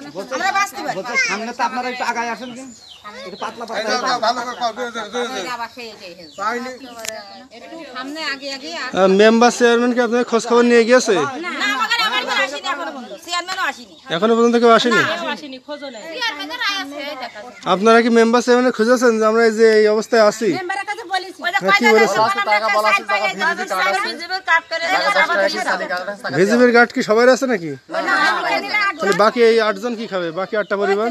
আমরা বাঁচতে পারি। সামনে তো আপনারা একটু আগায় আসেন কি একটু পাতলা পাতলা দাও, দাও, ভালো করে কর, দে, দে, দে, দে। পাইনি। সামনে আগে আগে মেম্বার চেয়ারম্যান কি আপনার খোঁজ খবর নিয়ে গিয়েছে? না আমাদের আমার ঘরে আসেনি এখনও পর্যন্ত। চেয়ারম্যানও আসেনি। এখনও পর্যন্ত কেউ আসেনি? আপনারা কি মেম্বার চেয়ারম্যান খুঁজেছেন যে আমরা এই যে এই অবস্থায় আছি? মেম্বারের কাছে বলেছি। ওই হ্যাঁ, কি বলেছে? কাট করে ভিজিবির গার্ড কি সবাই আছে নাকি? তাহলে বাকি এই আটজন কি খাবে? বাকি আটটা পরিবার?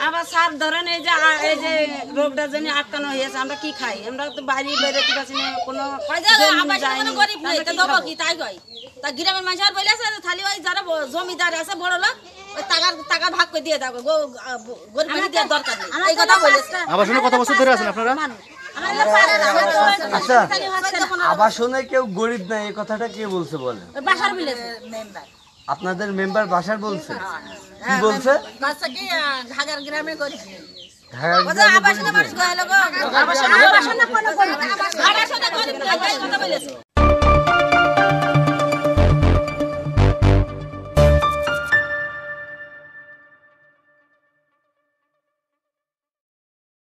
আবার স্যার ধরেন এই যে এই যে রোগটা জন্য আটকানো হয়েছে আমরা কি খাই? আমরা তো বাড়ি বেরোতে পারছি না কোনো জমি যায়নি। আমরা কি তাই কই তা গ্রামের মানুষ আর বলেছে খালি ওই যারা জমিদার আছে বড় লোক ওই টাকা টাকা ভাগ করে দিয়ে দাও। গো- আ- ব- গরিব মানুষ দরকার নেই। এই কথা বলেছে। আবাসনে কত বছর ধরে আছেন আপনারা? আচ্ছা না কোনো আবাসনে কেউ গরিব নাই এই কথাটা কে বলছে বলে? বিলেছে আপনাদের মেম্বার বাসার বলছে? কি বলছে? বাচ্চা গ্রামে গরিব? ঢাকা ওই যে আবাসনে মানুষ গেল গো। আবাসনে আবাসনে কোনো গরিব? আবাসনে গরিব কথা বলেছে।